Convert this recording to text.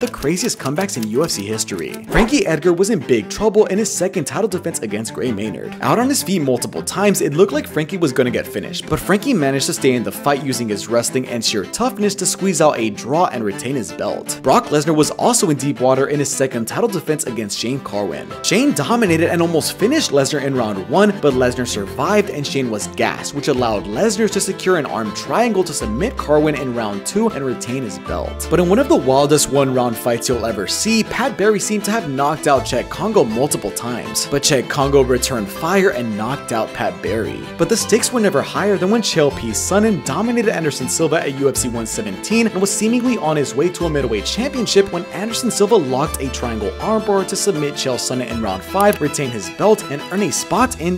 the craziest comebacks in UFC history. Frankie Edgar was in big trouble in his second title defense against Gray Maynard. Out on his feet multiple times, it looked like Frankie was gonna get finished, but Frankie managed to stay in the fight using his wrestling and sheer toughness to squeeze out a draw and retain his belt. Brock Lesnar was also in deep water in his second title defense against Shane Carwin. Shane dominated and almost finished Lesnar in round 1, but Lesnar survived and Shane was gassed, which allowed Lesnar to secure an arm triangle to submit Carwin in round 2 and retain his belt. But in one of the wildest one round fights you'll ever see, Pat Barry seemed to have knocked out Cheick Kongo multiple times, but Cheick Kongo returned fire and knocked out Pat Barry. But the stakes were never higher than when Chael P. Sonnen dominated Anderson Silva at UFC 117 and was seemingly on his way to a middleweight championship when Anderson Silva locked a triangle armbar to submit Chael Sonnen in round 5, retain his belt, and earn a spot in